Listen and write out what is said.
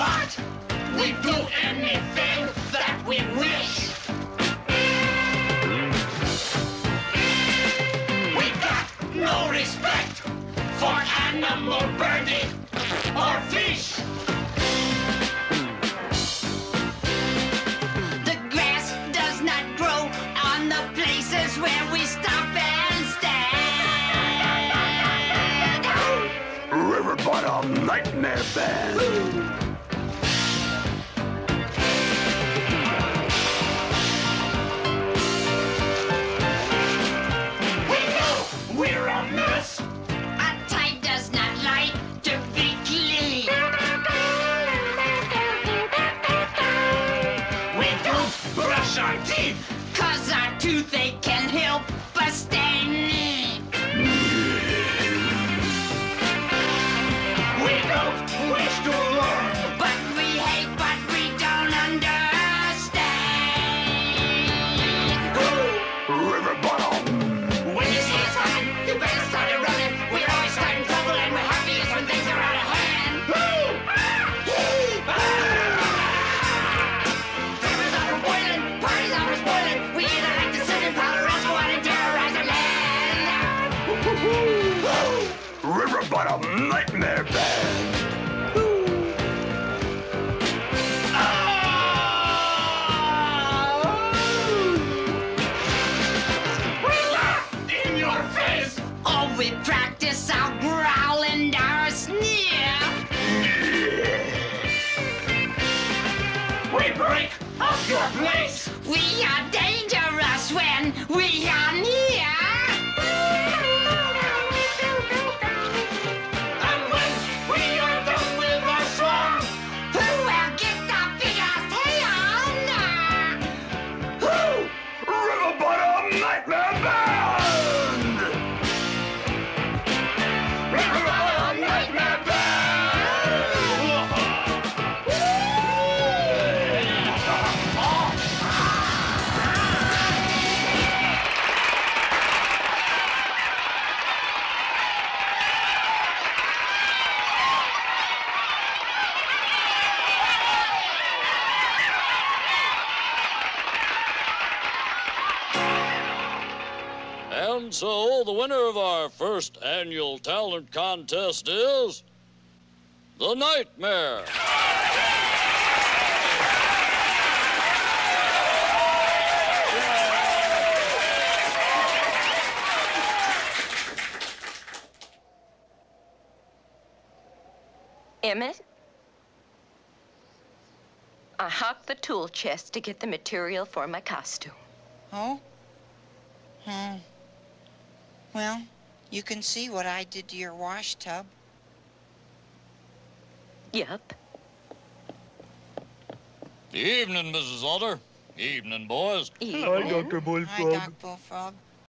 We do anything that we wish. We got no respect for animal burning or fish. The grass does not grow on the places where we stop and stand. Bottom Nightmare Band. Teeth. Cause our toothache can help Nightmare Band. Ah! We in your face. Oh, we practice our growl and our sneer. We break up your place. We are dangerous when we are near. Nightmare And so the winner of our first annual talent contest is the Nightmare. Emmet? I hocked the tool chest to get the material for my costume. Oh? Hmm. Well, you can see what I did to your wash tub. Yep. Evening, Mrs. Otter. Evening, boys. Evening. Hi, Doc Bullfrog.